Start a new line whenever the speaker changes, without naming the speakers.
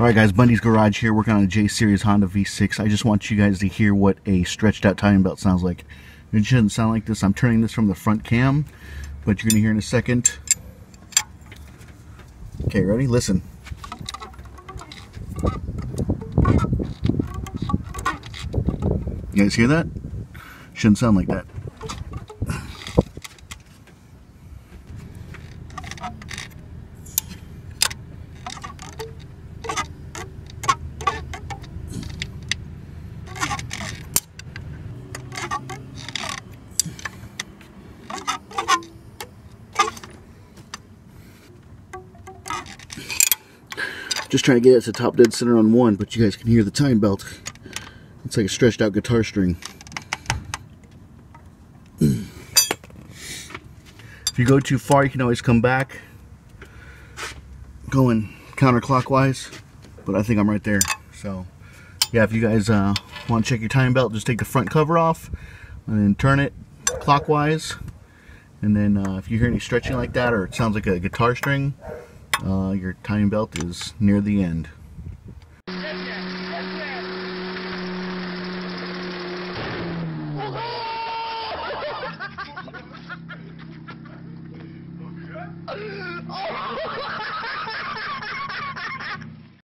Alright guys, Bundy's Garage here, working on a J-Series Honda V6. I just want you guys to hear what a stretched out timing belt sounds like. It shouldn't sound like this. I'm turning this from the front cam, but you're going to hear in a second. Okay, ready? Listen. You guys hear that? Shouldn't sound like that. Just trying to get it to top dead center on one, but you guys can hear the time belt. It's like a stretched out guitar string. if you go too far, you can always come back. Going counterclockwise, but I think I'm right there. So, yeah, if you guys uh, want to check your time belt, just take the front cover off and then turn it clockwise. And then uh, if you hear any stretching like that or it sounds like a guitar string, uh, your timing belt is near the end.